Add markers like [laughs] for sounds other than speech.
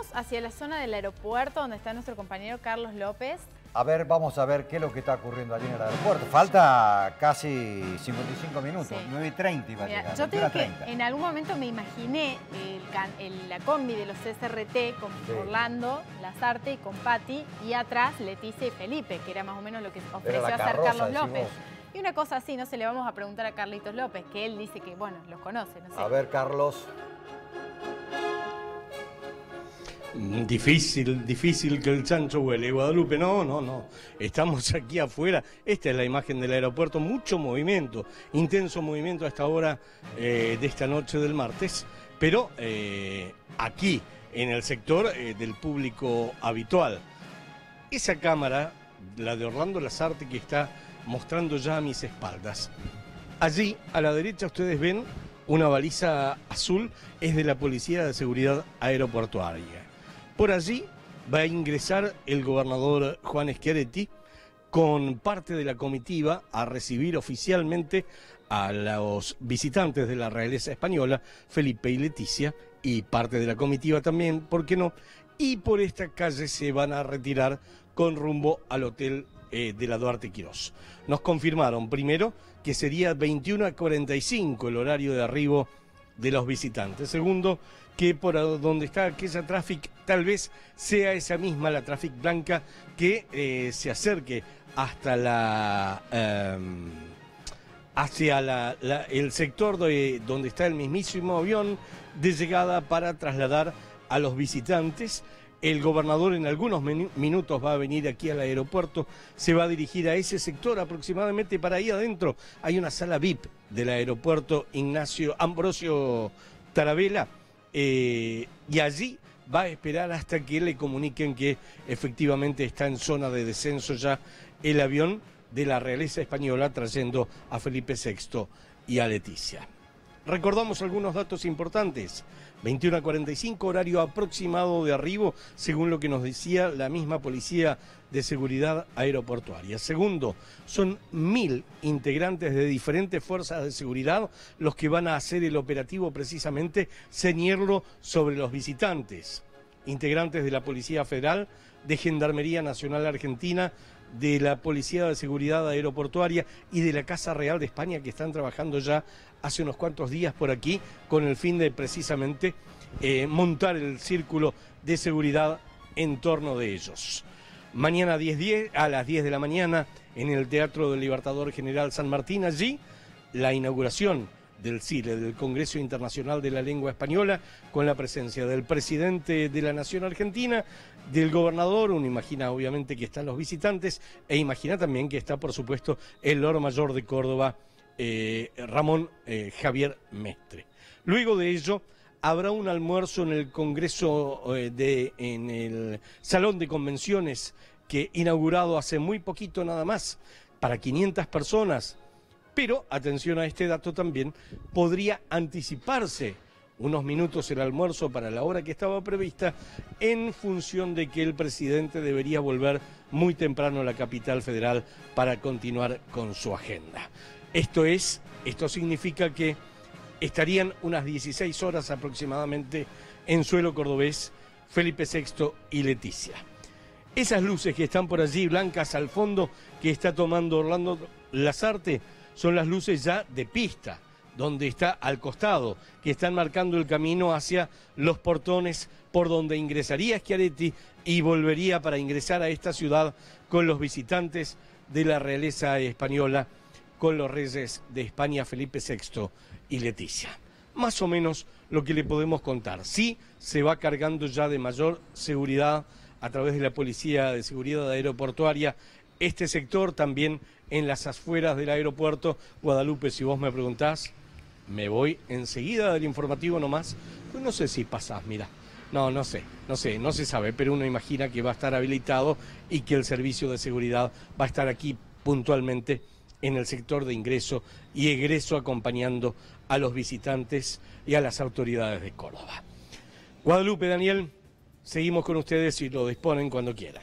vamos hacia la zona del aeropuerto donde está nuestro compañero Carlos López. A ver, vamos a ver qué es lo que está ocurriendo allí en el aeropuerto. Falta casi 55 minutos, 9 y 30 iba a llegar. Yo tengo que en algún momento me imaginé la combi de los CSRT con Orlando, Lazarte y con Patti y atrás Leticia y Felipe, que era más o menos lo que ofreció hacer Carlos López. Y una cosa así, no se le vamos a preguntar a Carlitos López, que él dice que, bueno, los conoce, no sé. A ver, Carlos. Difícil, difícil que el chancho huele. Guadalupe, no, no, no. Estamos [laughs] aquí afuera. Esta es la imagen del aeropuerto. Mucho movimiento, intenso movimiento a esta hora eh, de esta noche del martes. Pero eh, aquí, en el sector eh, del público habitual. Esa cámara, la de Orlando Lazarte, que está mostrando ya a mis espaldas. Allí, a la derecha, ustedes ven una baliza azul, es de la Policía de Seguridad Aeroportuaria. Por allí va a ingresar el gobernador Juan Schiaretti con parte de la comitiva a recibir oficialmente a los visitantes de la realeza española, Felipe y Leticia, y parte de la comitiva también, ¿por qué no? Y por esta calle se van a retirar con rumbo al hotel eh, de la Duarte Quirós. Nos confirmaron primero que sería 21 a 45 el horario de arribo de los visitantes. Segundo, que por donde está aquella tráfico tal vez sea esa misma la tráfico blanca que eh, se acerque hasta la em, hacia el sector de, donde está el mismísimo avión de llegada para trasladar a los visitantes. El gobernador en algunos minutos va a venir aquí al aeropuerto, se va a dirigir a ese sector aproximadamente para ahí adentro. Hay una sala VIP del aeropuerto Ignacio Ambrosio Tarabela eh, y allí va a esperar hasta que le comuniquen que efectivamente está en zona de descenso ya el avión de la realeza española trayendo a Felipe VI y a Leticia. Recordamos algunos datos importantes. 21 a 45, horario aproximado de arribo, según lo que nos decía la misma Policía de Seguridad Aeroportuaria. Segundo, son mil integrantes de diferentes fuerzas de seguridad los que van a hacer el operativo precisamente ceñirlo sobre los visitantes. Integrantes de la Policía Federal, de Gendarmería Nacional Argentina, de la Policía de Seguridad Aeroportuaria y de la Casa Real de España que están trabajando ya hace unos cuantos días por aquí con el fin de precisamente eh, montar el círculo de seguridad en torno de ellos. Mañana a, 10, a las 10 de la mañana en el Teatro del Libertador General San Martín, allí la inauguración del CILE, del Congreso Internacional de la Lengua Española, con la presencia del presidente de la Nación Argentina, del gobernador, uno imagina obviamente que están los visitantes, e imagina también que está, por supuesto, el Lord Mayor de Córdoba, eh, Ramón eh, Javier Mestre. Luego de ello, habrá un almuerzo en el Congreso, eh, de, en el Salón de Convenciones, que inaugurado hace muy poquito nada más, para 500 personas, pero, atención a este dato también, podría anticiparse unos minutos el almuerzo para la hora que estaba prevista en función de que el presidente debería volver muy temprano a la capital federal para continuar con su agenda. Esto es, esto significa que estarían unas 16 horas aproximadamente en suelo cordobés Felipe VI y Leticia. Esas luces que están por allí blancas al fondo que está tomando Orlando Lazarte son las luces ya de pista, donde está al costado, que están marcando el camino hacia los portones por donde ingresaría Schiaretti y volvería para ingresar a esta ciudad con los visitantes de la realeza española, con los reyes de España Felipe VI y Leticia. Más o menos lo que le podemos contar. Sí, se va cargando ya de mayor seguridad a través de la Policía de Seguridad Aeroportuaria este sector también en las afueras del aeropuerto. Guadalupe, si vos me preguntás, me voy enseguida del informativo nomás. Pues no sé si pasás, mira. No, no sé, no sé, no se sabe, pero uno imagina que va a estar habilitado y que el servicio de seguridad va a estar aquí puntualmente en el sector de ingreso y egreso acompañando a los visitantes y a las autoridades de Córdoba. Guadalupe, Daniel, seguimos con ustedes y lo disponen cuando quieran.